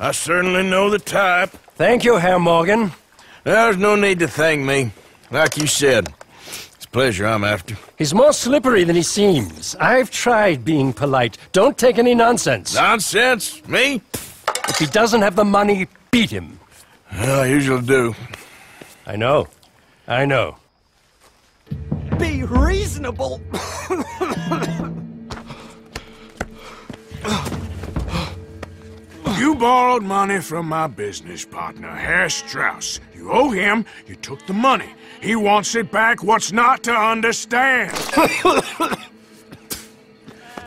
I certainly know the type. Thank you, Herr Morgan. There's no need to thank me. Like you said, it's pleasure I'm after. He's more slippery than he seems. I've tried being polite. Don't take any nonsense. Nonsense? Me? If he doesn't have the money, beat him. Well, I usually do. I know. I know. Be reasonable! Borrowed money from my business partner, Herr Strauss. You owe him, you took the money. He wants it back, what's not to understand?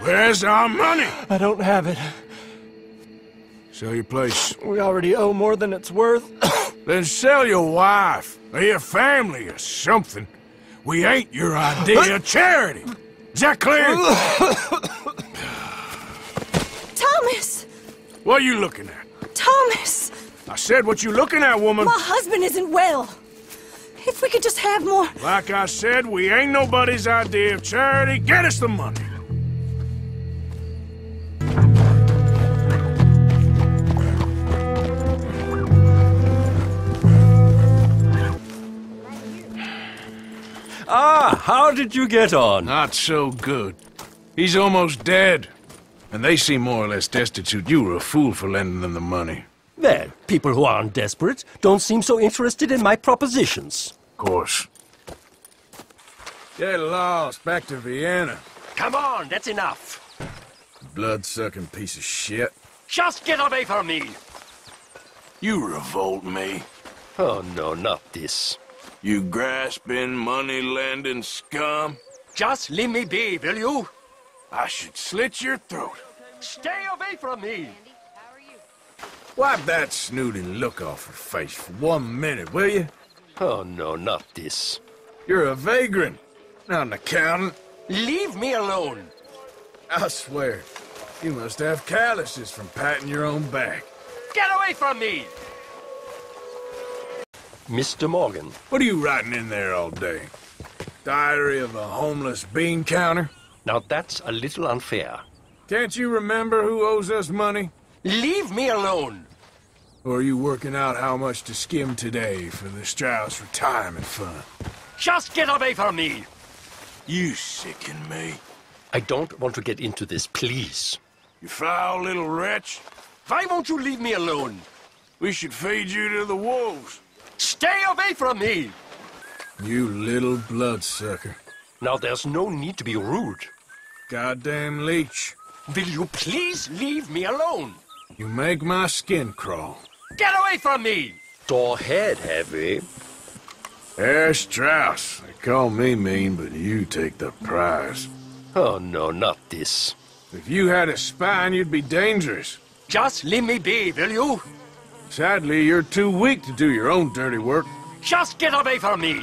Where's our money? I don't have it. Sell your place. We already owe more than it's worth. Then sell your wife, or your family, or something. We ain't your idea of charity. Is that clear? what are you looking at? Thomas! I said what you looking at, woman. My husband isn't well. If we could just have more... Like I said, we ain't nobody's idea of charity. Get us the money. Ah, how did you get on? Not so good. He's almost dead. And they seem more or less destitute. You were a fool for lending them the money. Well, people who aren't desperate don't seem so interested in my propositions. Of course. Get lost. Back to Vienna. Come on, that's enough. Blood-sucking piece of shit. Just get away from me. You revolt me. Oh, no, not this. You grasping, money-lending scum. Just leave me be, will you? I should slit your throat. Stay away from me. Wipe that snooty look off your face for one minute, will you? Oh, no, not this. You're a vagrant, not an accountant. Leave me alone. I swear, you must have calluses from patting your own back. Get away from me! Mr. Morgan, What are you writing in there all day? Diary of a homeless bean counter? Now that's a little unfair. Can't you remember who owes us money? Leave me alone! Or are you working out how much to skim today for the Strauss retirement fund? Just get away from me! You sicken me. I don't want to get into this, please. You foul little wretch. Why won't you leave me alone? We should feed you to the wolves. Stay away from me! You little bloodsucker. Now there's no need to be rude. Goddamn leech. Will you please leave me alone? You make my skin crawl. Get away from me! Go ahead, Heavy. Herr Strauss. They call me mean, but you take the prize. Oh, no, not this. If you had a spine, you'd be dangerous. Just leave me be, will you? Sadly, you're too weak to do your own dirty work. Just get away from me!